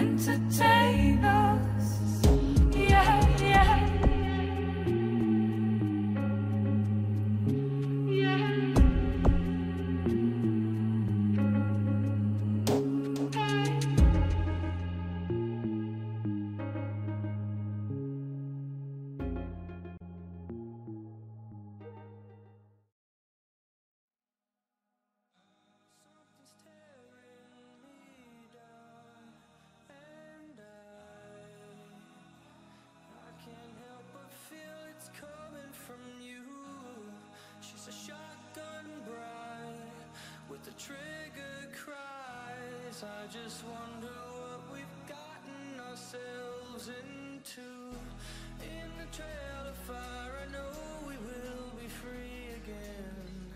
entertain cries. I just wonder what we've gotten ourselves into. In the trail of fire, I know we will be free again.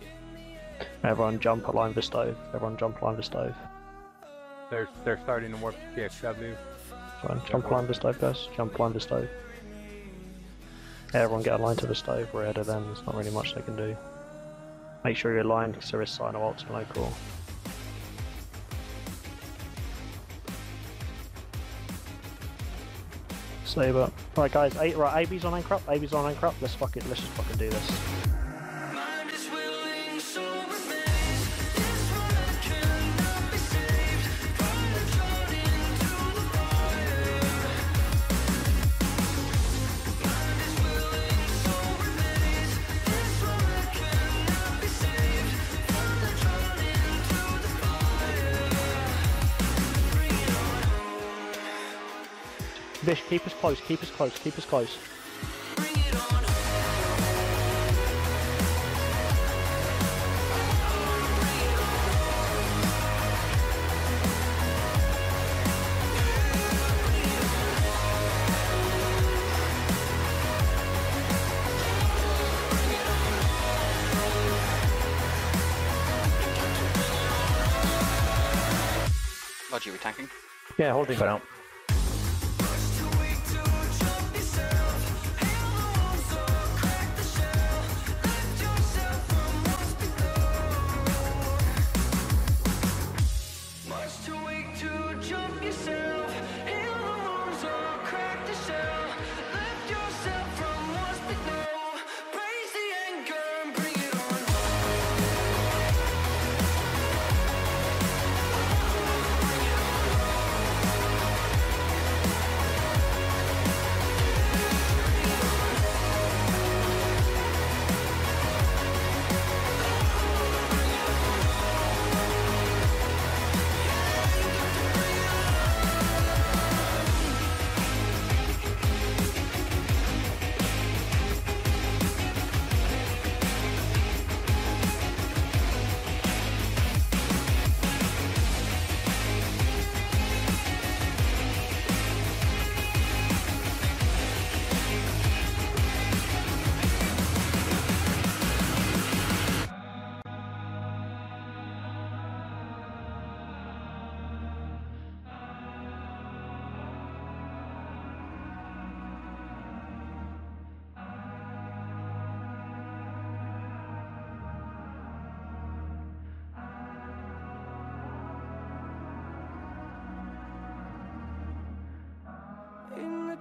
In the end, Everyone jump align the stove. Everyone jump align the stove. They're they're starting to warp to PXW. Everyone jump align the stove, guys. Jump align the stove. Everyone get aligned to the stove. We're ahead of them. There's not really much they can do. Make sure you're aligned because there is sign of ults and local. Save up. Right, guys. Eight. Right, AB's on anchor. AB's on anchor. Let's fuck it. Let's just fucking do this. Home. Vish, keep us close. Keep us close. Keep us close. Bring it on we tanking? Yeah, holding Cut out.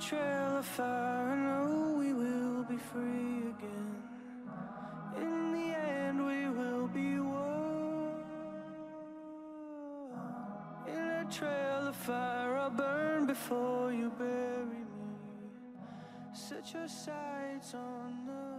Trail of fire, I know we will be free again. In the end, we will be one. In a trail of fire, I'll burn before you bury me. Set your sights on the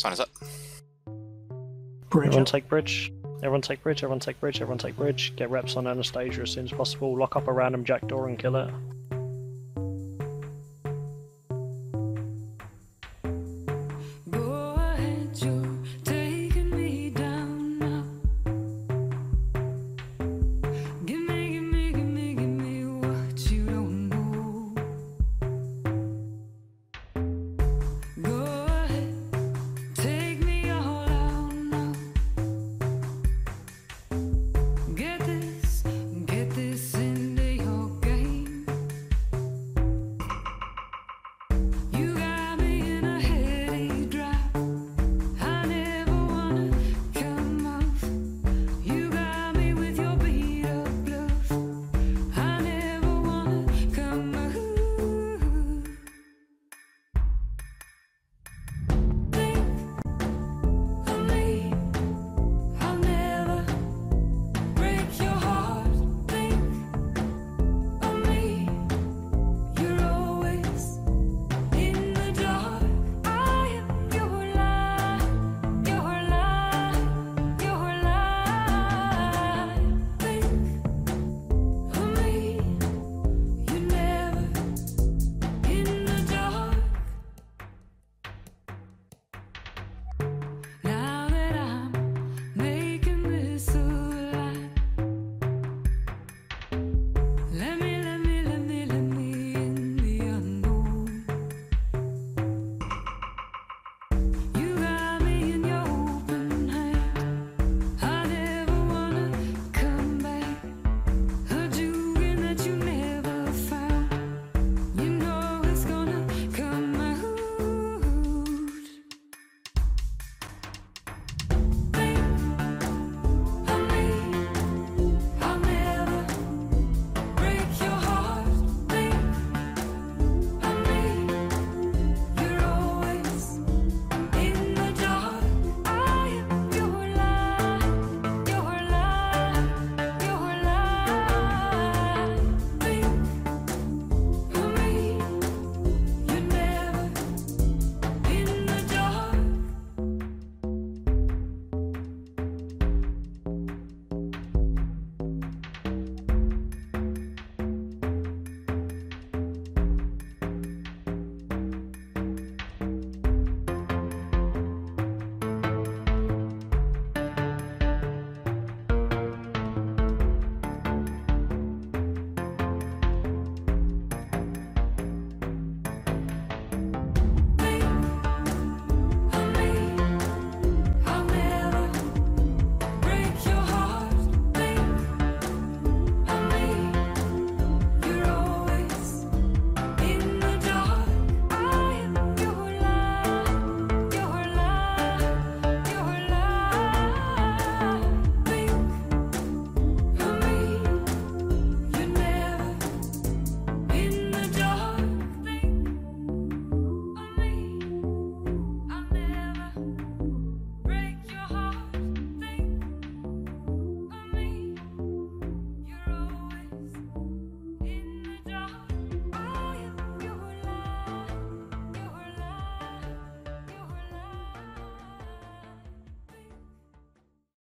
Sign us up. Bridge Everyone up. take bridge. Everyone take bridge. Everyone take bridge. Everyone take bridge. Get reps on Anastasia as soon as possible. Lock up a random jackdaw and kill it.